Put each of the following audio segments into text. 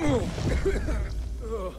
Ugh.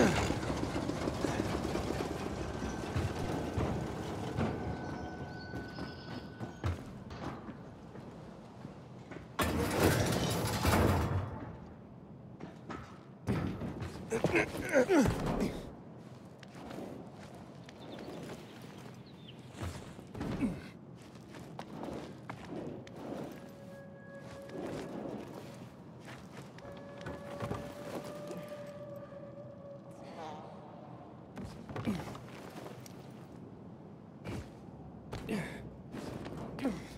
Ugh. Come on.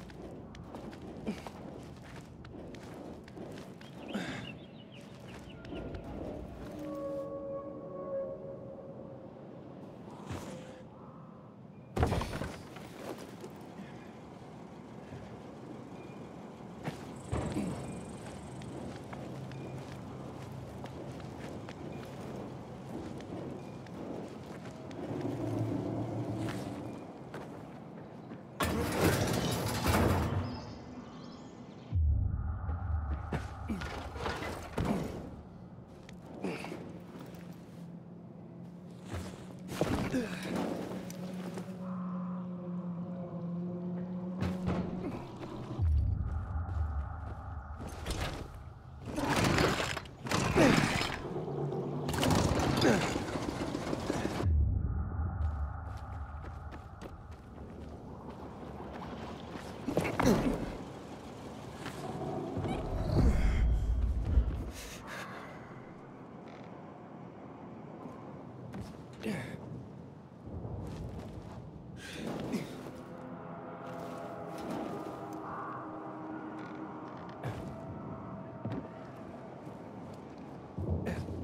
Mm-hmm.